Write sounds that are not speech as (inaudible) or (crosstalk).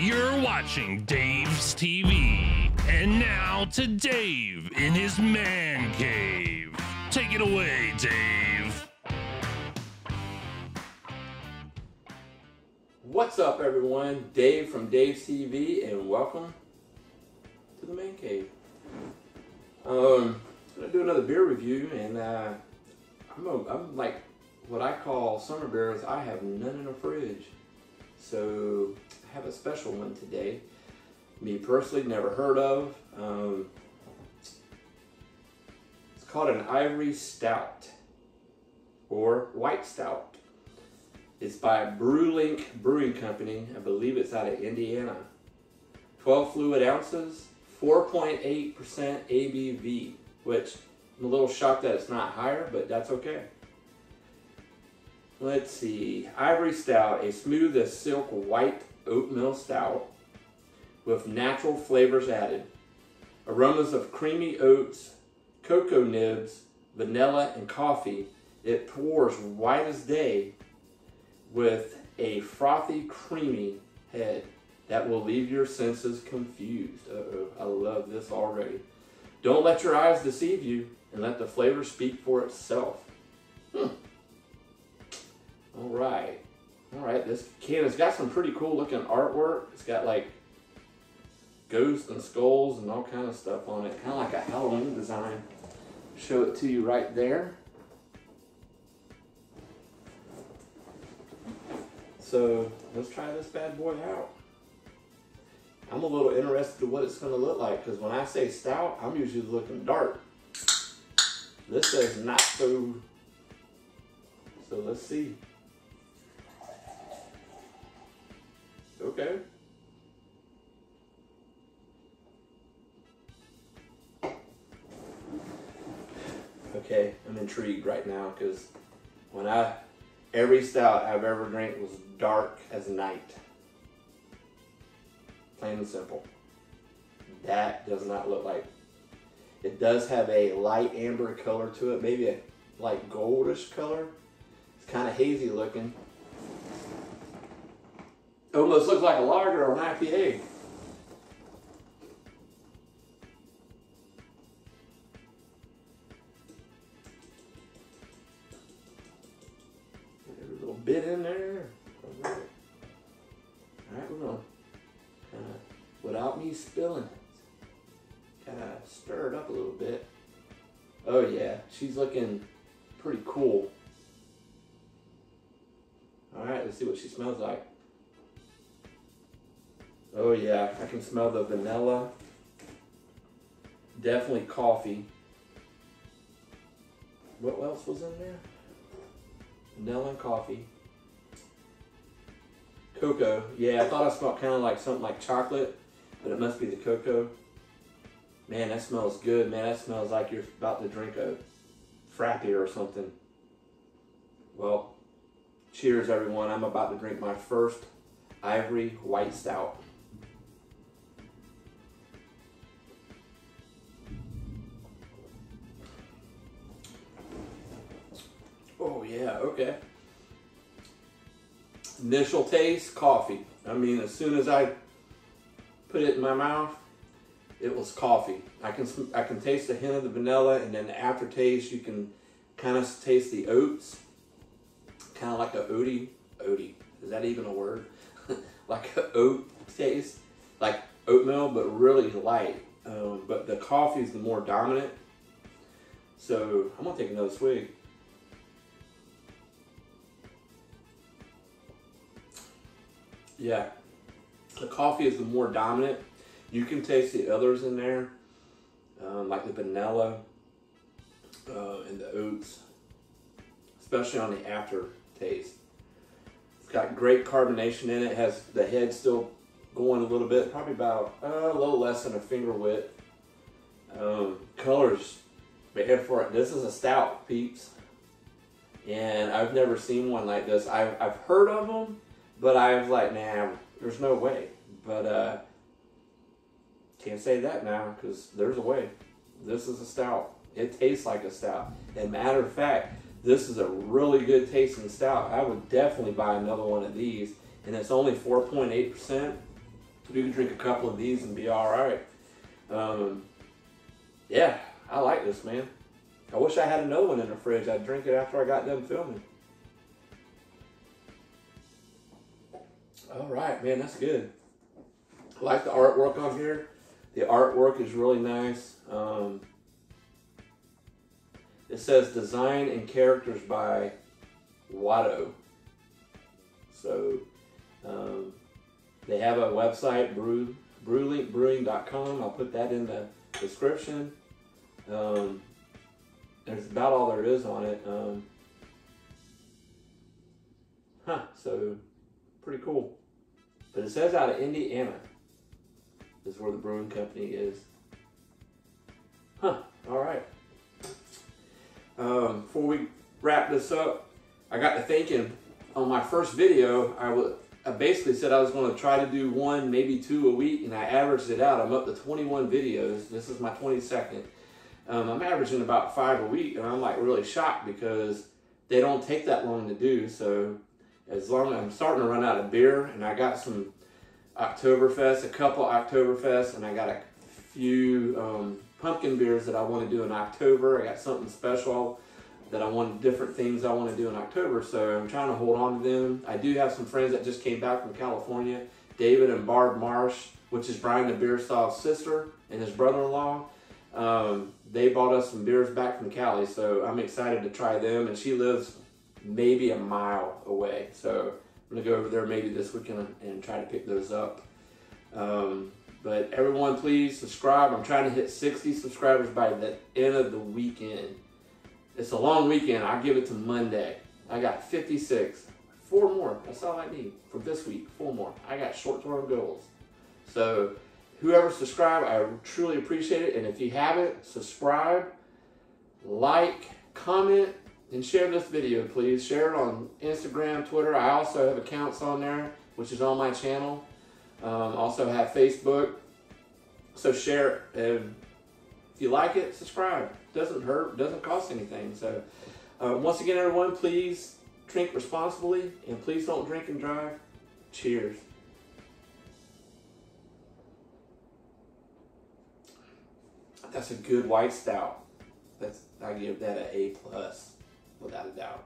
You're watching Dave's TV. And now to Dave in his man cave. Take it away, Dave. What's up, everyone? Dave from Dave's TV, and welcome to the man cave. Um, I'm gonna do another beer review, and uh, I'm, a, I'm like what I call summer beers. I have none in the fridge, so have a special one today. Me personally, never heard of. Um, it's called an Ivory Stout or White Stout. It's by Brewlink Brewing Company. I believe it's out of Indiana. 12 fluid ounces, 4.8% ABV, which I'm a little shocked that it's not higher, but that's okay. Let's see. Ivory Stout, a smooth as silk white oatmeal stout with natural flavors added. Aromas of creamy oats, cocoa nibs, vanilla, and coffee. It pours white as day with a frothy, creamy head that will leave your senses confused. Uh-oh, I love this already. Don't let your eyes deceive you and let the flavor speak for itself. Hmm. All right. All right, this can has got some pretty cool looking artwork. It's got like ghosts and skulls and all kind of stuff on it. Kind of like a Halloween design. Show it to you right there. So let's try this bad boy out. I'm a little interested in what it's going to look like because when I say stout, I'm usually looking dark. This says not so. So let's see. Okay. Okay, I'm intrigued right now because when I every stout I've ever drank was dark as night. Plain and simple. That does not look like. It does have a light amber color to it, maybe a like goldish color. It's kind of hazy looking. Almost looks like a lager or an IPA. Every little bit in there. All right we're gonna kind of, without me spilling it, kind of stir it up a little bit. Oh yeah, she's looking pretty cool. All right, let's see what she smells like. Oh yeah, I can smell the vanilla. Definitely coffee. What else was in there? Vanilla and coffee. Cocoa. Yeah, I thought I smelled kind of like something like chocolate, but it must be the cocoa. Man, that smells good. Man, that smells like you're about to drink a frappe or something. Well, cheers everyone. I'm about to drink my first ivory white stout. Yeah, okay. Initial taste, coffee. I mean, as soon as I put it in my mouth, it was coffee. I can I can taste the hint of the vanilla, and then the aftertaste, you can kind of taste the oats, kind of like a oaty. Oaty is that even a word? (laughs) like a oat taste, like oatmeal, but really light. Um, but the coffee is the more dominant. So I'm gonna take another swig. Yeah, the coffee is the more dominant. You can taste the others in there, um, like the vanilla uh, and the oats, especially on the aftertaste. It's got great carbonation in it. has the head still going a little bit, probably about uh, a little less than a finger width. Um, colors, bad for it. This is a stout, peeps, and I've never seen one like this. I've I've heard of them but I was like, nah, there's no way. But uh, can't say that now because there's a way. This is a stout. It tastes like a stout. And matter of fact, this is a really good tasting stout. I would definitely buy another one of these. And it's only 4.8%. You can drink a couple of these and be all right. Um, yeah, I like this, man. I wish I had another one in the fridge. I'd drink it after I got done filming. All right, man, that's good. I like the artwork on here. The artwork is really nice. Um, it says design and characters by Watto. So um, they have a website, brew, brewlinkbrewing.com. I'll put that in the description. Um, there's about all there is on it. Um, huh, so pretty cool. But it says out of Indiana is where the brewing company is. Huh, all right. Um, before we wrap this up, I got to thinking on my first video, I basically said I was going to try to do one, maybe two a week, and I averaged it out. I'm up to 21 videos. This is my 22nd. Um, I'm averaging about five a week, and I'm like really shocked because they don't take that long to do. So as long as I'm starting to run out of beer, and I got some Oktoberfest, a couple Oktoberfest, and I got a few um, pumpkin beers that I want to do in October. I got something special that I want different things I want to do in October. So I'm trying to hold on to them. I do have some friends that just came back from California, David and Barb Marsh, which is Brian the Beerstow's sister and his brother-in-law. Um, they bought us some beers back from Cali, so I'm excited to try them. And she lives maybe a mile away, so I'm gonna go over there maybe this weekend and try to pick those up. Um, but everyone, please subscribe. I'm trying to hit 60 subscribers by the end of the weekend. It's a long weekend. I give it to Monday. I got 56. Four more. That's all I need for this week. Four more. I got short-term goals. So whoever subscribed, I truly appreciate it. And if you haven't, subscribe, like, comment, and share this video, please. Share it on Instagram, Twitter. I also have accounts on there, which is on my channel. Um, also have Facebook. So share it. And if you like it, subscribe. Doesn't hurt. Doesn't cost anything. So uh, once again, everyone, please drink responsibly and please don't drink and drive. Cheers. That's a good white stout. That's I give that an A plus without a doubt.